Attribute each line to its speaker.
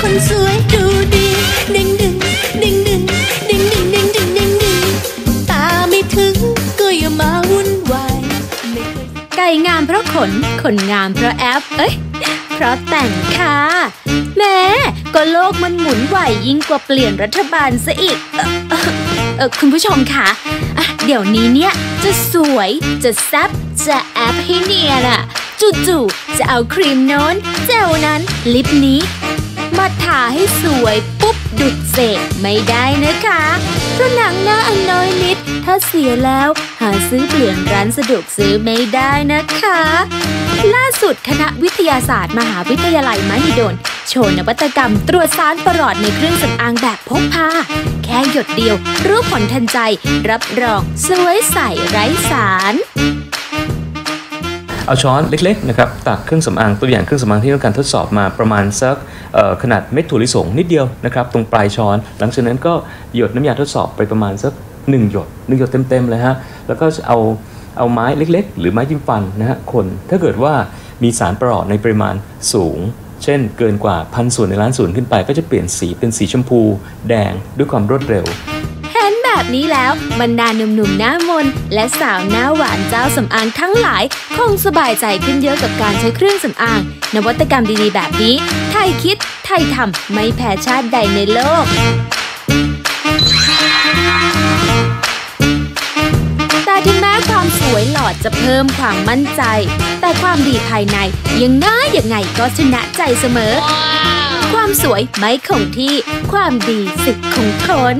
Speaker 1: คนสวยดูดีดึงดึงดึงดึงดึงดึงดึงดึงดึงดึงตาไม่ถึงก็อย่ามาวุ่นวายไม่เคย
Speaker 2: ไก่งามเพราะขน ขนงามเพราะแอป เอ้ย เพราะแต่งค่ะแม้ก็โลกมันหมุนไหวยิ่งกว่าเปลี่ยนรัฐบาลซะอีก เออคุณผู้ชมค่ะเดี๋ยวนี้เนี่ย จะสวยจะแซ่บ จะแอปให้เนียนอะจู่ๆจะเอาครีมโน้น เจลนั้นลิปนี้ มาทาให้สวยปุ๊บดุดเสกไม่ได้นะคะเพราะหนังหน้าอันน้อยนิด ถ้าเสียแล้วหาซื้อเปลี่ยนร้านสะดวกซื้อไม่ได้นะคะ ล่าสุดคณะวิทยาศาสตร์มหาวิทยาลัยมหิดลโชว์นวัตกรรมตรวจสารประหลอดในเครื่องสำอางแบบพกพา แค่หยดเดียว รู้ผลทันใจ รับรอง สวยใสไร้สาร
Speaker 3: เอาช้อนเล็กๆนะครับตักเครื่องสำอางตัวอย่างเครื่องสำอางที่ต้องการทดสอบมาประมาณสักขนาดเม็ดถั่วลิสงนิดเดียวนะครับตรงปลายช้อน หลังจากนั้นก็หยดน้ำยาทดสอบไปประมาณสัก1หยด1หยดเต็มๆเลยฮะแล้วก็เอาเอาไม้เล็กๆ หรือไม้จิ้มฟันนะฮะคนถ้าเกิดว่ามีสารประหลอดในปริมาณสูง เช่น เกินกว่าพันส่วนในล้านส่วนขึ้นไป ก็จะเปลี่ยนสีเป็นสีชมพู แดงด้วยความรวดเร็ว
Speaker 2: แบบนี้แล้วบรรดาหนุ่มๆหน้ามน และสาวหน้าหวานเจ้าสำอางทั้งหลาย คงสบายใจขึ้นเยอะกับการใช้เครื่องสำอาง นวัตกรรมดีๆ แบบนี้ ไทยคิด ไทยทำไม่แพ้ชาติใดในโลกแต่ถึงแม้ความสวยหลอดจะเพิ่มความมั่นใจ แต่ความดีภายในยังง่ายยังไงก็ชนะใจเสมอความสวยไม่คงที่ ความดีสึกคงทน